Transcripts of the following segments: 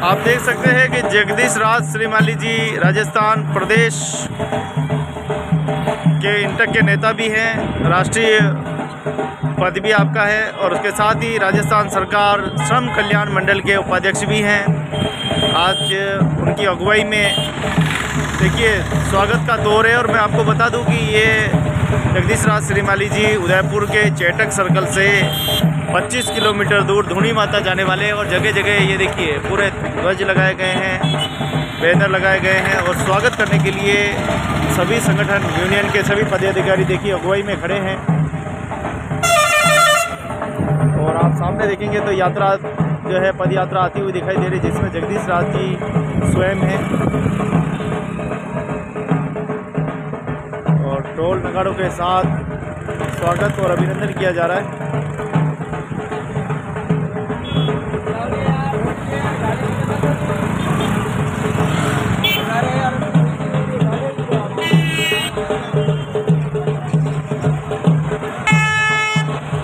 आप देख सकते हैं कि जगदीश राज श्रीमाली जी राजस्थान प्रदेश के इंटक के नेता भी हैं, राष्ट्रीय पद भी आपका है, और उसके साथ ही राजस्थान सरकार, श्रम कल्याण मंडल के उपाध्यक्ष भी हैं। आज उनकी अगुवाई में देखिए, स्वागत का दौर है, और मैं आपको बता दूँ कि ये जगदीश राज श्रीमाली जी, उदयपुर के चेटक सर्कल से 25 किलोमीटर दूर धूनी माता जाने वाले और जगह जगह ये देखिए, पूरे ध्वज लगाए गए हैं, बैनर लगाए गए हैं और स्वागत करने के लिए सभी संगठन यूनियन के सभी पदाधिकारी देखिए, अगुवाई में खड़े हैं। और आप सामने देखेंगे तो यात्रा जो है पद यात्रा आती हुई दिखाई दे रही जिसमें जगदीश राज जी स्वयं हैं। टोल नगाड़ों के साथ स्वागत और अभिनंदन किया जा रहा है।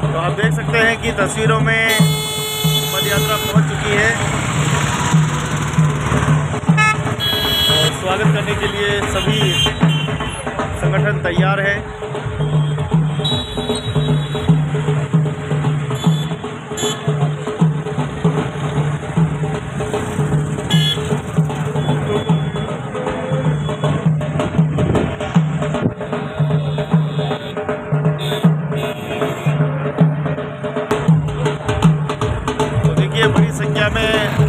तो आप देख सकते हैं कि तस्वीरों में पद यात्रा पहुँच चुकी है। और स्वागत करने के लिए सभी संगठन तैयार है। तो बड़ी संख्या में